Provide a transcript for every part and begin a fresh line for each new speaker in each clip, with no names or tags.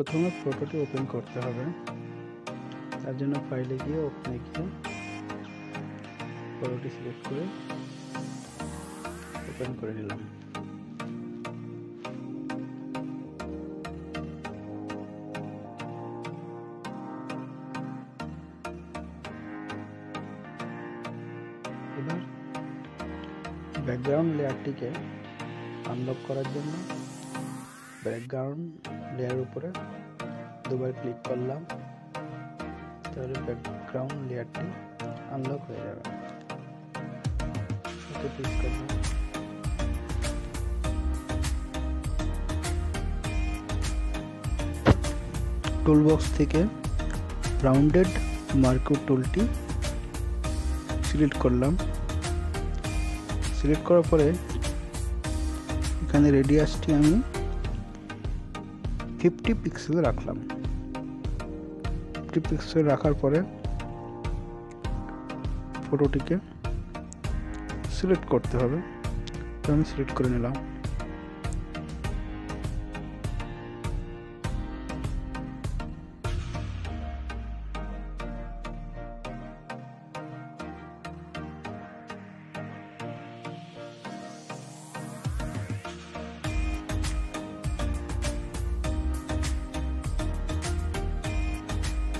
প্রথমে ফটোটি ওপেন করতে হবে। তার জন্য ফাইলে গিয়ে ওপেনে গিয়ে ফটোটি সিলেক্ট করে ওপেন করে নিলাম। ব্যাকগ্রাউন্ড লেয়ারটিকে আনলক করার জন্য ব্যাকগ্রাউন্ড লেয়ার উপরে দুবার ক্লিক করলাম, তাহলে ব্যাকগ্রাউন্ড লেয়ারটি আনলক হয়ে যাবে। টুলবক্স থেকে রাউন্ডেড মার্কুট টুলটি সিলেক্ট করলাম। সিলেক্ট করার পরে এখানে রেডিয়াসটি আমি ফিফটি পিক্সেল রাখলাম। ফিফটি পিক্সেল রাখার পরে ফটোটিকে সিলেক্ট করতে হবে। আমি সিলেক্ট করে নিলাম।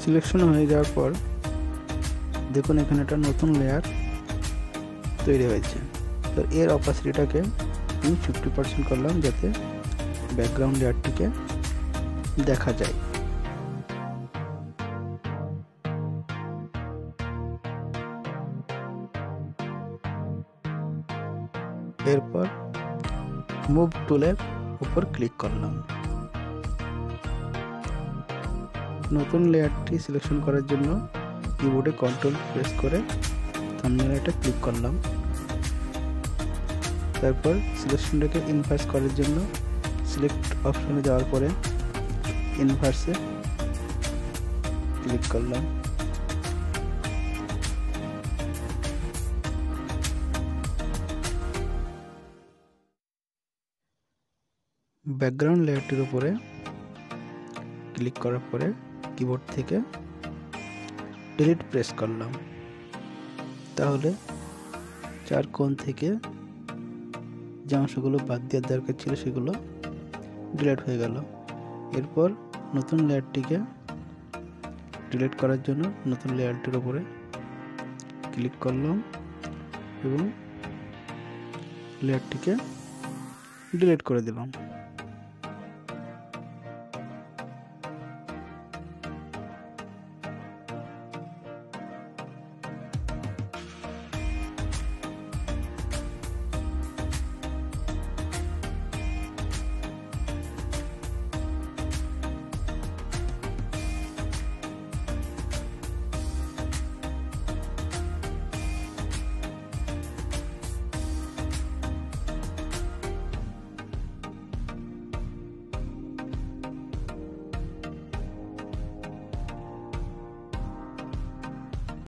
সিলেকশন হয়ে যাওয়ার পর দেখুন এখানে একটা নতুন লেয়ার তৈরি হয়েছে। তো এর অপাসিটিটাকে আমি ফিফটি পার্সেন্ট করলাম যাতে ব্যাকগ্রাউন্ড লেয়ারটিকে দেখা যায়। এরপর মুভ টুলের উপর ক্লিক করলাম। নতুন লেয়ারটি সিলেকশন করার জন্য কিবোর্ডে কন্ট্রোল প্রেস করে থাম্বনেলটা ক্লিক করলাম। তারপর সিলেকশনটাকে ইনভার্স করার জন্য সিলেক্ট অপশনে যাওয়ার পরে ইনভার্সে ক্লিক করলাম। ব্যাকগ্রাউন্ড লেয়ারটির উপরে ক্লিক করার পরে কিবোর্ড থেকে ডিলিট প্রেস করলাম। তাহলে চার কোণ থেকে যে অংশগুলো বাদ দেওয়ার দরকার ছিল সেগুলো ডিলিট হয়ে গেল। এরপর নতুন লেয়ারটিকে ডিলিট করার জন্য নতুন লেয়ারটির উপরে ক্লিক করলাম এবং লেয়ারটিকে ডিলিট করে দিলাম।